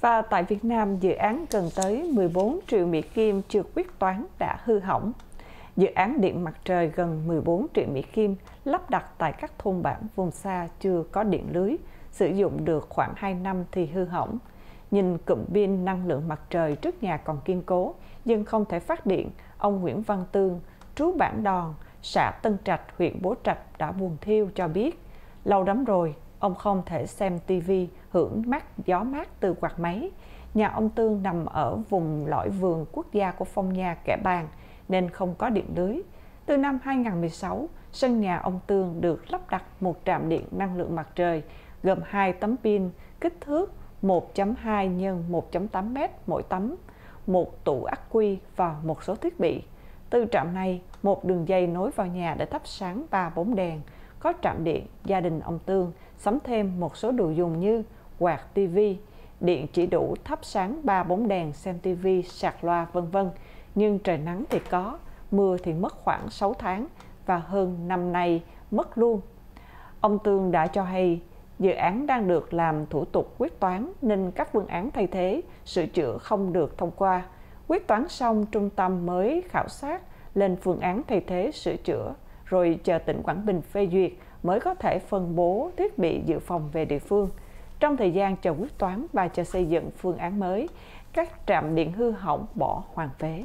Và tại Việt Nam, dự án cần tới 14 triệu Mỹ Kim chưa quyết toán đã hư hỏng. Dự án điện mặt trời gần 14 triệu Mỹ Kim lắp đặt tại các thôn bản vùng xa chưa có điện lưới, sử dụng được khoảng 2 năm thì hư hỏng. Nhìn cụm pin năng lượng mặt trời trước nhà còn kiên cố, nhưng không thể phát điện, ông Nguyễn Văn Tương, trú bản Đòn, xã Tân Trạch, huyện Bố Trạch đã buồn thiêu cho biết. Lâu lắm rồi, ông không thể xem tivi hưởng mát gió mát từ quạt máy. Nhà ông Tương nằm ở vùng lõi vườn quốc gia của Phong Nha Kẻ Bàng nên không có điện lưới. Từ năm 2016, sân nhà ông Tương được lắp đặt một trạm điện năng lượng mặt trời gồm hai tấm pin kích thước 1.2 x 1.8 m mỗi tấm, một tủ ắc quy và một số thiết bị. Từ trạm này, một đường dây nối vào nhà để thắp sáng ba bóng đèn. Có trạm điện, gia đình ông Tương sắm thêm một số đồ dùng như quạt tivi, điện chỉ đủ thắp sáng ba bóng đèn xem tivi, sạc loa vân vân. Nhưng trời nắng thì có, mưa thì mất khoảng 6 tháng và hơn năm nay mất luôn. Ông Tương đã cho hay dự án đang được làm thủ tục quyết toán nên các phương án thay thế, sửa chữa không được thông qua. Quyết toán xong, trung tâm mới khảo sát lên phương án thay thế sửa chữa, rồi chờ tỉnh Quảng Bình phê duyệt mới có thể phân bố thiết bị dự phòng về địa phương. Trong thời gian chờ quyết toán và chờ xây dựng phương án mới, các trạm điện hư hỏng bỏ hoàn phế.